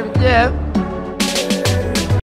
Jeff, Jeff.